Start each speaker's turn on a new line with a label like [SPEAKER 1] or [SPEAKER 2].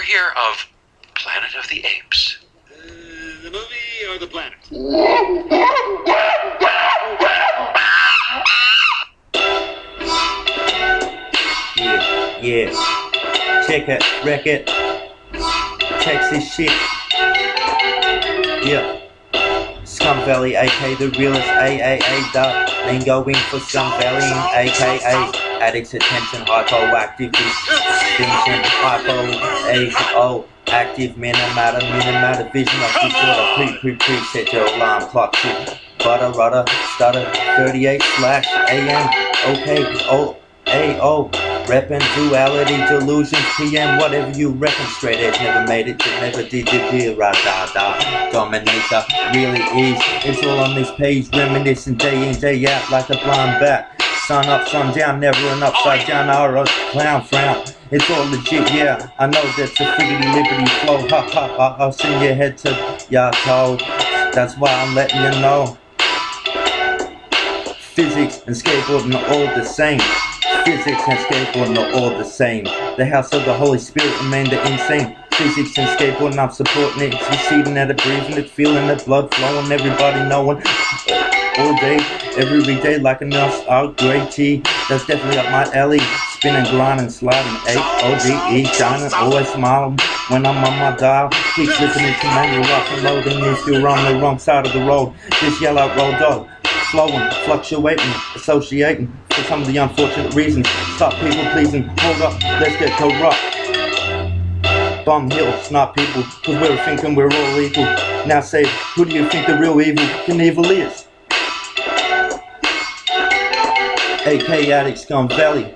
[SPEAKER 1] ever hear of Planet of the Apes?
[SPEAKER 2] Uh, the movie or the planet?
[SPEAKER 3] Yeah, yeah. Check it, wreck it. Text this shit. Yeah. Scum Valley, aka the realist AAA dot. Then going for Scum Valley, aka addicts attention, hypoactive distinction, hypo, A, O, active, minimatter, minimatter, vision of disorder, pre, pre, pre, set your alarm clock to butter, rudder, stutter, 38 slash AM, okay, O, A, O, reppin' duality, delusions, PM, whatever you reckon, straight edge, never made it, never did, did, did, ra, da, da, dominator, really is, it's all on this page, reminiscing day in, day out, like a blind bat, sun up, sun down, never an upside down, or a clown frown, it's all legit, yeah, I know that's a figgity liberty flow, ha, ha, ha, I'll send your head to your toe, that's why I'm letting you know, physics and skateboarding are all the same. Physics and skateboarding are all the same. The house of the Holy Spirit remained the insane. Physics and skateboarding, I'm supporting it. It's receiving it, breathing it, feeling the blood flowing, everybody knowing. All day, every day, like a nurse, out great tea. That's definitely up my alley. Spinning, grinding, sliding, A-O-D-E, shining, always smiling. When I'm on my dial, keep listening to manual rock and loading. If you're on the wrong side of the road, just yell out road dog flowing, fluctuating, associating for some of the unfortunate reasons. Stop people pleasing, hold up, let's get to corrupt. Bum hill, snot people, cause we're thinking we're all equal. Now say, who do you think the real Evel Knievel is? AK Addict Scum Valley,